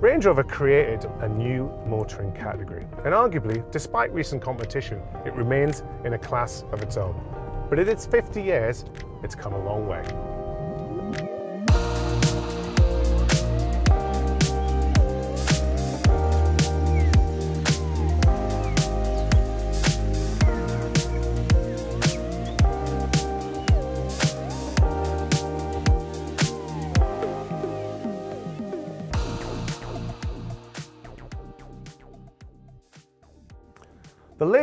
Range Rover created a new motoring category, and arguably, despite recent competition, it remains in a class of its own. But in its 50 years, it's come a long way.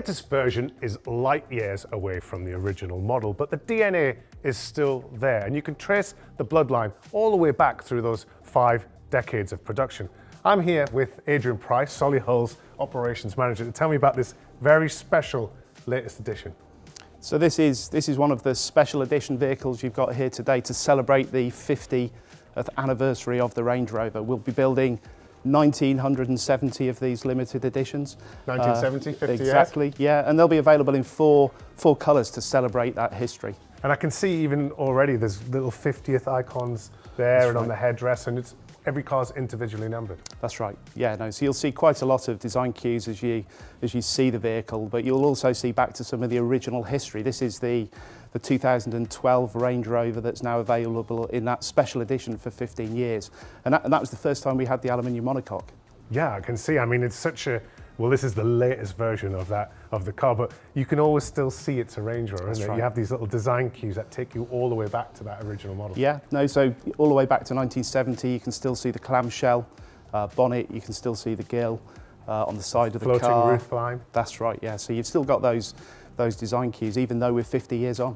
Latest version is light years away from the original model, but the DNA is still there, and you can trace the bloodline all the way back through those five decades of production. I'm here with Adrian Price, Solihull's operations manager, to tell me about this very special latest edition. So this is, this is one of the special edition vehicles you've got here today to celebrate the 50th anniversary of the Range Rover. We'll be building 1970 of these limited editions. 1970, uh, 50 Exactly, years? yeah, and they'll be available in four, four colours to celebrate that history. And I can see even already there's little 50th icons there That's and right. on the headdress, and it's every car's individually numbered. That's right. Yeah, no. So you'll see quite a lot of design cues as you as you see the vehicle, but you'll also see back to some of the original history. This is the the 2012 Range Rover that's now available in that special edition for 15 years. And that, and that was the first time we had the aluminium monocoque. Yeah, I can see. I mean, it's such a well, this is the latest version of that of the car, but you can always still see it's a Range Rover, isn't it? Right. You have these little design cues that take you all the way back to that original model. Yeah, no, so all the way back to 1970, you can still see the clamshell uh, bonnet, you can still see the gill uh, on the side of the Floating car. roof line. That's right, yeah. So you've still got those those design cues, even though we're 50 years on.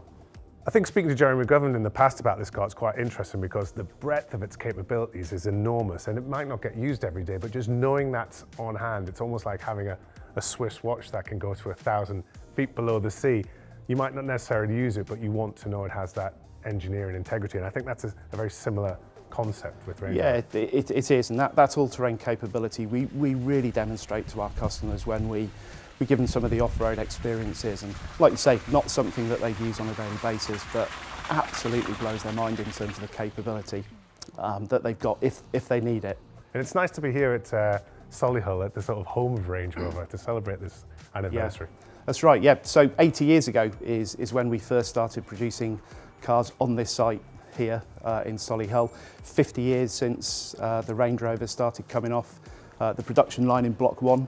I think speaking to Gerry McGovern in the past about this car, it's quite interesting because the breadth of its capabilities is enormous and it might not get used every day, but just knowing that's on hand, it's almost like having a, a Swiss watch that can go to a thousand feet below the sea. You might not necessarily use it, but you want to know it has that engineering integrity. And I think that's a, a very similar concept with Rainbow. Yeah, it, it, it is, and that, that all-terrain capability we, we really demonstrate to our customers when we we give them some of the off-road experiences and like you say, not something that they use on a daily basis, but absolutely blows their mind in terms of the capability um, that they've got if, if they need it. And it's nice to be here at uh, Solihull at the sort of home of Range Rover to celebrate this anniversary. Yeah, that's right, yeah. So 80 years ago is, is when we first started producing cars on this site here uh, in Solihull. 50 years since uh, the Range Rover started coming off uh, the production line in Block 1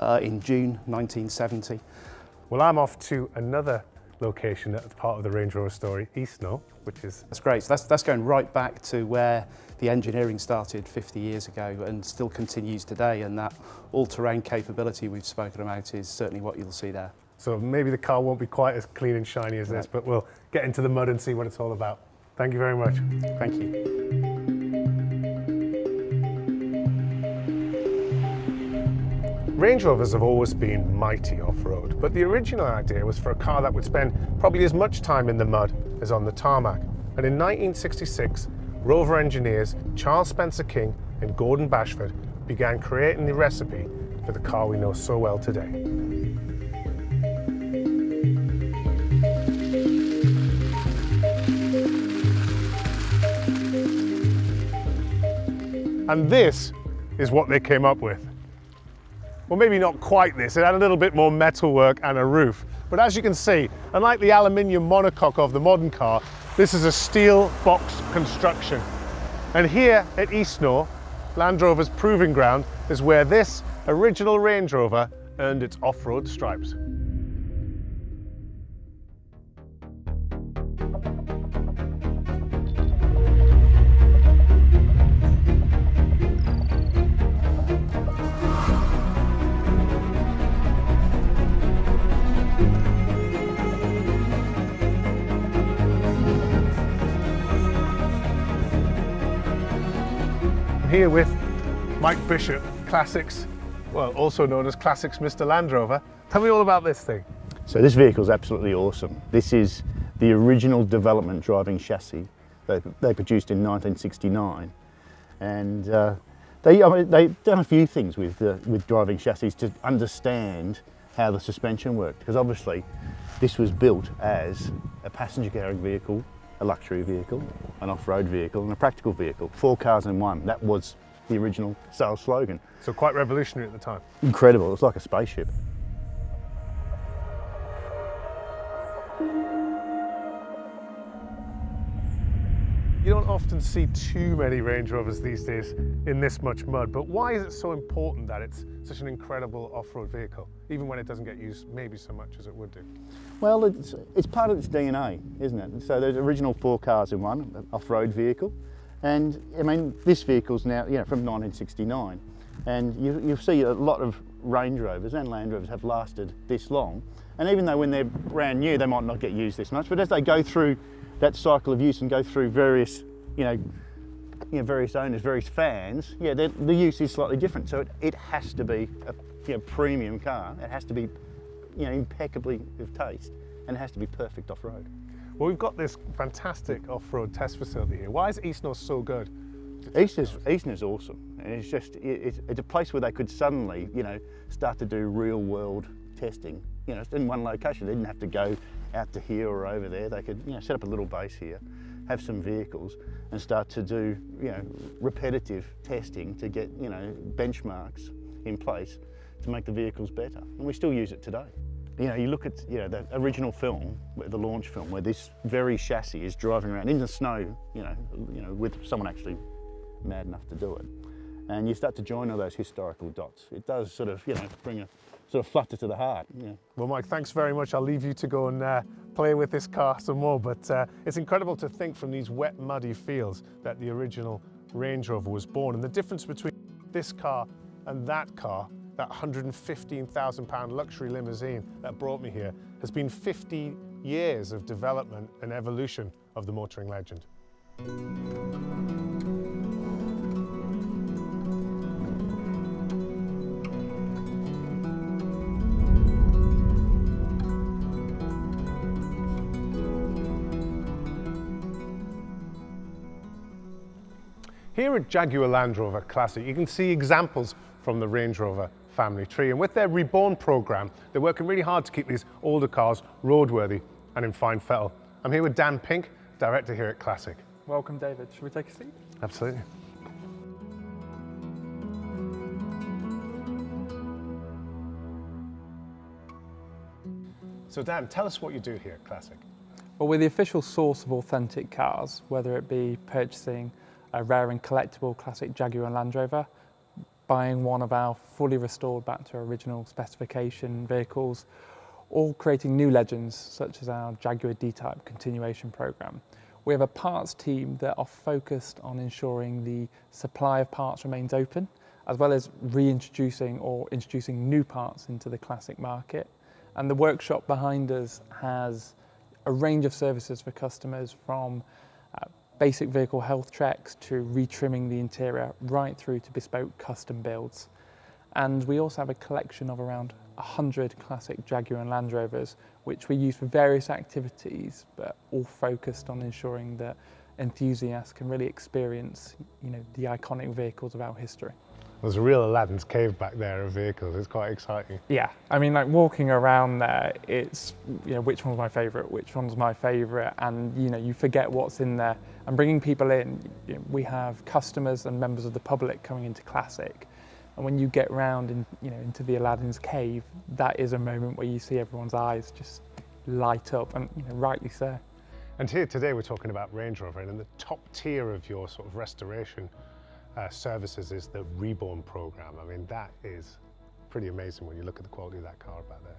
uh, in June 1970. Well, I'm off to another location that's part of the Range Rover story, Eastnor, which is... That's great. So that's, that's going right back to where the engineering started 50 years ago and still continues today. And that all-terrain capability we've spoken about is certainly what you'll see there. So maybe the car won't be quite as clean and shiny as right. this, but we'll get into the mud and see what it's all about. Thank you very much. Thank you. Range Rovers have always been mighty off-road, but the original idea was for a car that would spend probably as much time in the mud as on the tarmac. And in 1966, Rover engineers Charles Spencer King and Gordon Bashford began creating the recipe for the car we know so well today. And this is what they came up with. Well, maybe not quite this. It had a little bit more metalwork and a roof. But as you can see, unlike the aluminium monocoque of the modern car, this is a steel box construction. And here at Eastnor, Land Rover's proving ground, is where this original Range Rover earned its off-road stripes. Here with Mike Bishop, Classics, well, also known as Classics Mr. Land Rover. Tell me all about this thing. So this vehicle is absolutely awesome. This is the original development driving chassis they, they produced in 1969. And uh, they, I mean, they've done a few things with, uh, with driving chassis to understand how the suspension worked. Because obviously this was built as a passenger carrying vehicle a luxury vehicle, an off-road vehicle and a practical vehicle, four cars in one. That was the original sales slogan. So quite revolutionary at the time. Incredible, it was like a spaceship. Often see too many Range Rovers these days in this much mud, but why is it so important that it's such an incredible off-road vehicle, even when it doesn't get used maybe so much as it would do? Well, it's, it's part of its DNA, isn't it? So there's original four cars in one, off-road vehicle. And I mean, this vehicle's now, you know, from 1969. And you, you see a lot of Range Rovers and Land Rovers have lasted this long. And even though when they're brand new, they might not get used this much, but as they go through that cycle of use and go through various, you know, you know various owners, various fans, yeah, the use is slightly different. So it, it has to be a you know, premium car. It has to be, you know, impeccably of taste, and it has to be perfect off-road. Well, we've got this fantastic off-road test facility here. Why is Eastnor so good? Eastnor's, Eastnor's awesome. And it's just, it, it's a place where they could suddenly, you know, start to do real world testing. You know, in one location. They didn't have to go out to here or over there. They could you know, set up a little base here, have some vehicles and start to do you know, repetitive testing to get you know, benchmarks in place to make the vehicles better. And we still use it today. You know, you look at you know, the original film, the launch film, where this very chassis is driving around in the snow, you know, you know, with someone actually mad enough to do it. And you start to join all those historical dots. It does sort of, you know, bring a sort of flutter to the heart. Yeah. Well, Mike, thanks very much. I'll leave you to go and uh, play with this car some more, but uh, it's incredible to think from these wet, muddy fields that the original Range Rover was born. And the difference between this car and that car, that £115,000 luxury limousine that brought me here, has been 50 years of development and evolution of the motoring legend. Here at Jaguar Land Rover Classic, you can see examples from the Range Rover family tree. And with their Reborn program, they're working really hard to keep these older cars roadworthy and in fine fettle. I'm here with Dan Pink, director here at Classic. Welcome, David. Should we take a seat? Absolutely. So Dan, tell us what you do here at Classic. Well, we're the official source of authentic cars, whether it be purchasing a rare and collectible classic Jaguar and Land Rover, buying one of our fully restored back to original specification vehicles, or creating new legends such as our Jaguar D-Type continuation program. We have a parts team that are focused on ensuring the supply of parts remains open, as well as reintroducing or introducing new parts into the classic market. And the workshop behind us has a range of services for customers from basic vehicle health checks to retrimming the interior right through to bespoke custom builds. And we also have a collection of around 100 classic Jaguar and Land Rovers, which we use for various activities, but all focused on ensuring that enthusiasts can really experience you know, the iconic vehicles of our history. There's a real Aladdin's cave back there of vehicles. It's quite exciting. Yeah, I mean, like walking around there, it's you know which one's my favourite, which one's my favourite, and you know you forget what's in there. And bringing people in, you know, we have customers and members of the public coming into Classic, and when you get round in, you know into the Aladdin's cave, that is a moment where you see everyone's eyes just light up, and you know rightly so. And here today we're talking about Range Rover, and in the top tier of your sort of restoration uh, services is the Reborn program. I mean, that is pretty amazing when you look at the quality of that car back there.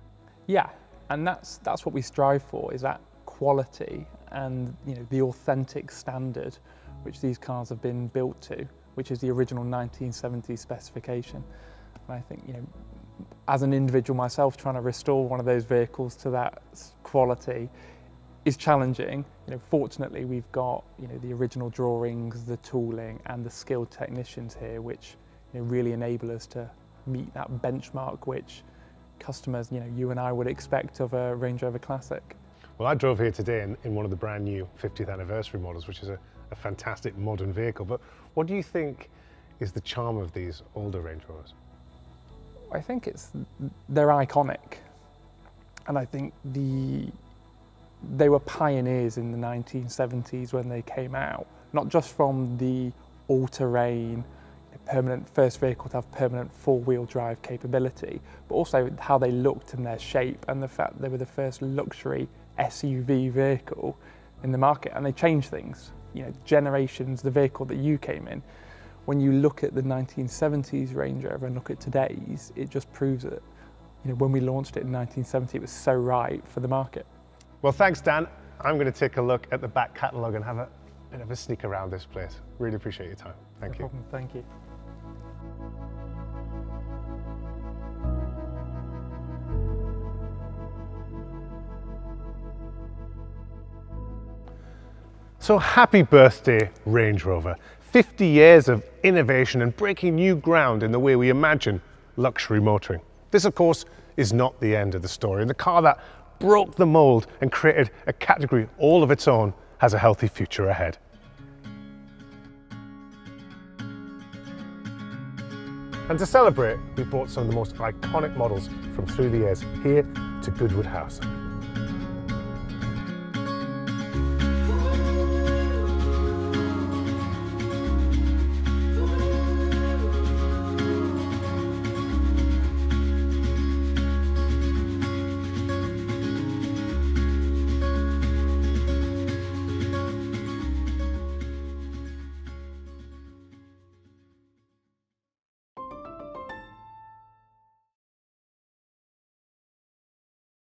Yeah, and that's that's what we strive for is that quality and you know the authentic standard which these cars have been built to, which is the original 1970 specification. And I think you know, as an individual myself, trying to restore one of those vehicles to that quality is challenging. You know, fortunately, we've got you know the original drawings, the tooling, and the skilled technicians here, which you know, really enable us to meet that benchmark which customers, you know, you and I would expect of a Range Rover Classic. Well, I drove here today in, in one of the brand new 50th anniversary models, which is a, a fantastic modern vehicle. But what do you think is the charm of these older Range Rovers? I think it's they're iconic, and I think the they were pioneers in the 1970s when they came out, not just from the all-terrain permanent first vehicle to have permanent four-wheel drive capability, but also how they looked and their shape and the fact they were the first luxury SUV vehicle in the market and they changed things. You know, generations, the vehicle that you came in, when you look at the 1970s Range Rover and look at today's, it just proves that you know, when we launched it in 1970, it was so right for the market. Well, thanks, Dan. I'm going to take a look at the back catalogue and have a bit of a sneak around this place. Really appreciate your time. Thank no you. Problem. Thank you. So happy birthday, Range Rover. 50 years of innovation and breaking new ground in the way we imagine luxury motoring. This, of course, is not the end of the story. And the car that broke the mold and created a category all of its own has a healthy future ahead. And to celebrate, we brought some of the most iconic models from through the years here to Goodwood House.